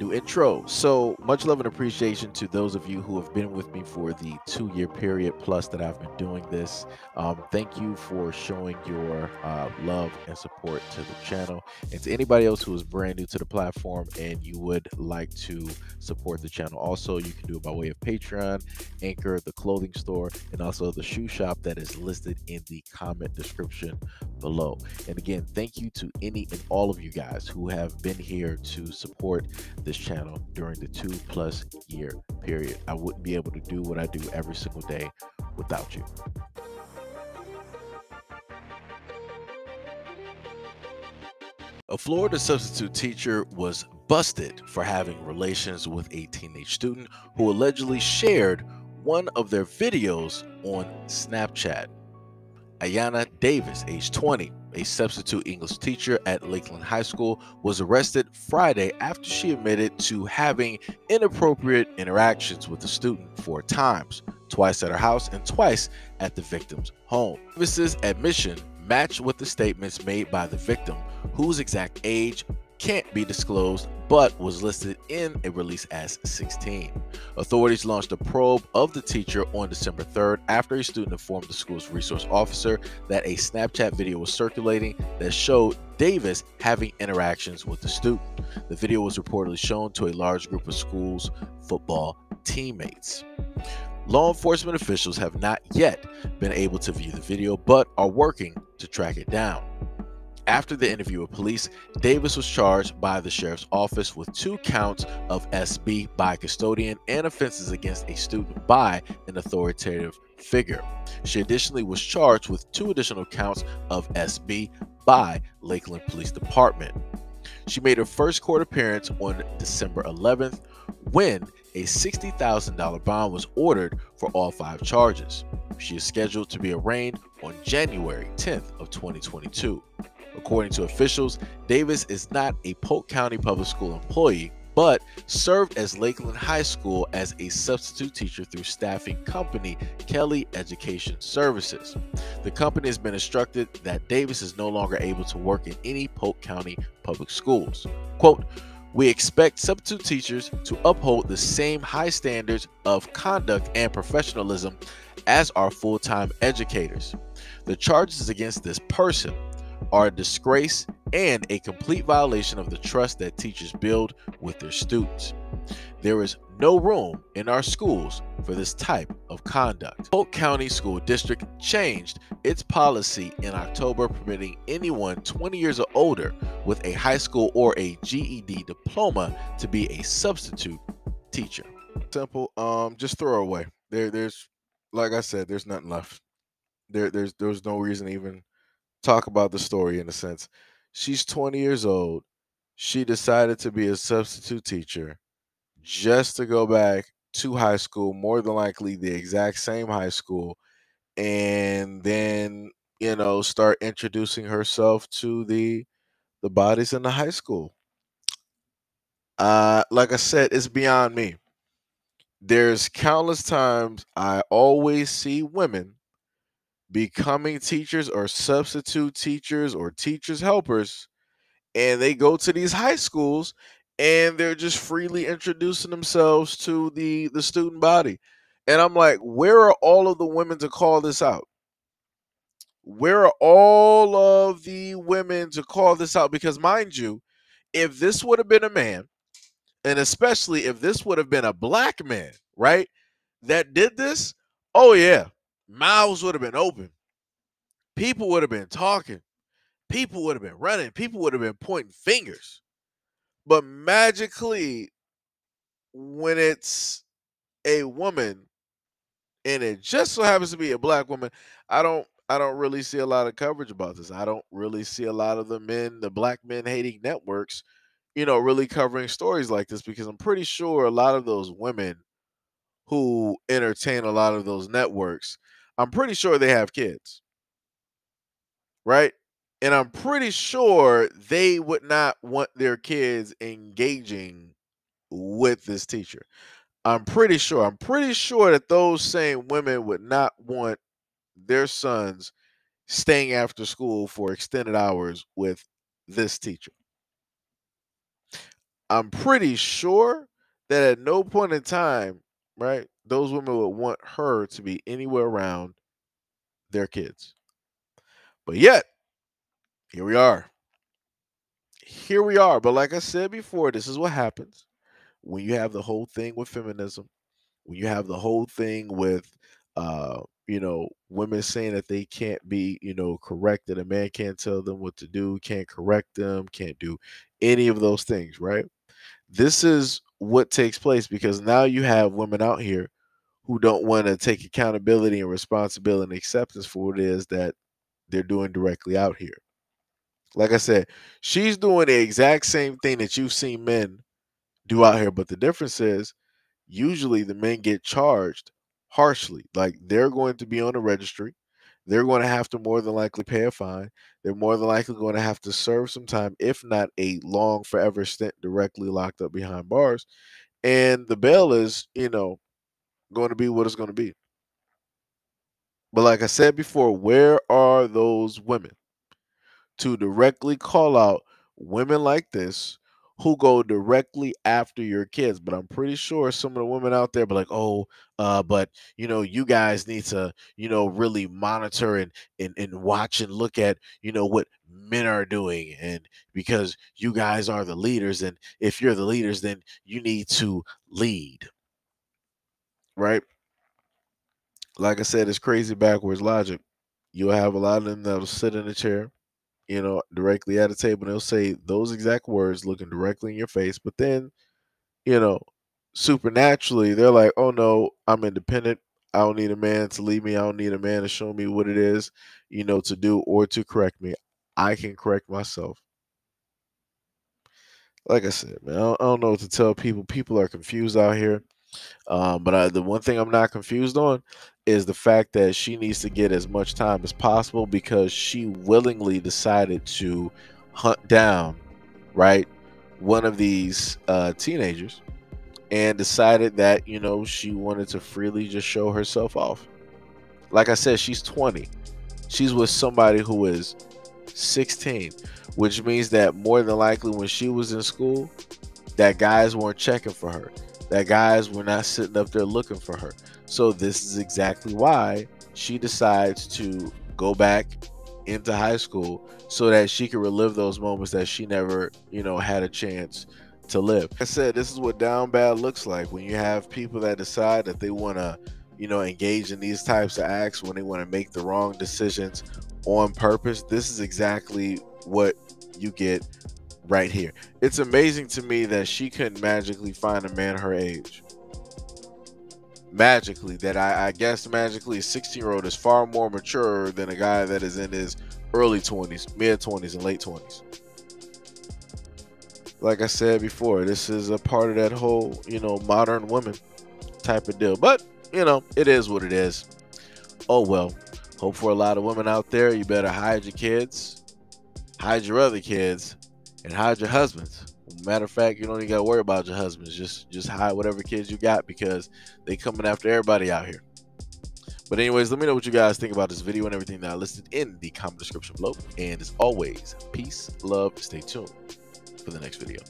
new intro. So much love and appreciation to those of you who have been with me for the two year period plus that I've been doing this. Um, thank you for showing your uh, love and support to the channel. And to anybody else who is brand new to the platform and you would like to support the channel, also you can do it by way of Patreon, Anchor, the clothing store, and also the shoe shop that is listed in the comment description below. And again, thank you to any and all of you guys who have been here to support this channel during the two plus year period. I wouldn't be able to do what I do every single day without you. A Florida substitute teacher was busted for having relations with a teenage student who allegedly shared one of their videos on Snapchat. Ayana Davis, age 20, a substitute English teacher at Lakeland High School, was arrested Friday after she admitted to having inappropriate interactions with the student four times, twice at her house and twice at the victim's home. Davis's admission matched with the statements made by the victim, whose exact age can't be disclosed but was listed in a release as 16. Authorities launched a probe of the teacher on December 3rd after a student informed the school's resource officer that a Snapchat video was circulating that showed Davis having interactions with the student. The video was reportedly shown to a large group of school's football teammates. Law enforcement officials have not yet been able to view the video but are working to track it down. After the interview with police, Davis was charged by the sheriff's office with two counts of SB by custodian and offenses against a student by an authoritative figure. She additionally was charged with two additional counts of SB by Lakeland Police Department. She made her first court appearance on December 11th when a $60,000 bond was ordered for all five charges. She is scheduled to be arraigned on January 10th of 2022. According to officials, Davis is not a Polk County Public School employee, but served as Lakeland High School as a substitute teacher through staffing company Kelly Education Services. The company has been instructed that Davis is no longer able to work in any Polk County public schools. Quote, we expect substitute teachers to uphold the same high standards of conduct and professionalism as our full time educators. The charges against this person are a disgrace and a complete violation of the trust that teachers build with their students. There is no room in our schools for this type of conduct. Polk County School District changed its policy in October permitting anyone 20 years or older with a high school or a GED diploma to be a substitute teacher. Simple, um just throw away. There there's like I said, there's nothing left. There there's there's no reason even talk about the story in a sense. She's 20 years old. She decided to be a substitute teacher just to go back to high school, more than likely the exact same high school, and then, you know, start introducing herself to the the bodies in the high school. Uh like I said, it's beyond me. There's countless times I always see women becoming teachers or substitute teachers or teachers helpers and they go to these high schools and they're just freely introducing themselves to the the student body. And i'm like where are all of the women to call this out? Where are all of the women to call this out? Because mind you if this would have been a man and especially if this would have been a black man right that did this oh yeah mouths would have been open. People would have been talking. People would have been running. People would have been pointing fingers. But magically, when it's a woman and it just so happens to be a black woman, I don't I don't really see a lot of coverage about this. I don't really see a lot of the men, the black men hating networks, you know, really covering stories like this because I'm pretty sure a lot of those women who entertain a lot of those networks I'm pretty sure they have kids. Right? And I'm pretty sure they would not want their kids engaging with this teacher. I'm pretty sure. I'm pretty sure that those same women would not want their sons staying after school for extended hours with this teacher. I'm pretty sure that at no point in time, right, those women would want her to be anywhere around their kids. But yet, here we are. Here we are. But like I said before, this is what happens when you have the whole thing with feminism, when you have the whole thing with uh, you know, women saying that they can't be, you know, corrected. A man can't tell them what to do, can't correct them, can't do any of those things, right? This is what takes place because now you have women out here who don't want to take accountability and responsibility and acceptance for what it is that they're doing directly out here. Like I said, she's doing the exact same thing that you've seen men do out here, but the difference is usually the men get charged harshly. Like they're going to be on the registry. They're going to have to more than likely pay a fine. They're more than likely going to have to serve some time, if not a long forever stint directly locked up behind bars. And the bail is, you know, going to be what it's going to be. But like I said before, where are those women to directly call out women like this who go directly after your kids. But I'm pretty sure some of the women out there be like, oh, uh, but you know, you guys need to, you know, really monitor and and, and watch and look at, you know, what men are doing. And because you guys are the leaders, and if you're the leaders, then you need to lead. Right? Like I said, it's crazy backwards logic. You'll have a lot of them that'll sit in a chair you know, directly at a table and they'll say those exact words looking directly in your face. But then, you know, supernaturally, they're like, oh no, I'm independent. I don't need a man to lead me. I don't need a man to show me what it is, you know, to do or to correct me. I can correct myself. Like I said, man, I don't, I don't know what to tell people. People are confused out here. Um, but I, the one thing I'm not confused on is the fact that she needs to get as much time as possible because she willingly decided to hunt down, right, one of these uh, teenagers and decided that, you know, she wanted to freely just show herself off. Like I said, she's 20. She's with somebody who is 16, which means that more than likely when she was in school, that guys weren't checking for her that guys were not sitting up there looking for her. So this is exactly why she decides to go back into high school so that she can relive those moments that she never, you know, had a chance to live. I said this is what down bad looks like when you have people that decide that they want to, you know, engage in these types of acts when they want to make the wrong decisions on purpose. This is exactly what you get right here. It's amazing to me that she couldn't magically find a man her age. Magically, that I, I guess magically a 16 year old is far more mature than a guy that is in his early 20s, mid 20s, and late 20s. Like I said before, this is a part of that whole, you know, modern woman type of deal. But, you know, it is what it is. Oh well. Hope for a lot of women out there, you better hide your kids, hide your other kids, and hide your husbands. Matter of fact, you don't even got to worry about your husbands. Just just hide whatever kids you got because they coming after everybody out here. But anyways, let me know what you guys think about this video and everything that I listed in the comment description below. And as always, peace, love, stay tuned for the next video.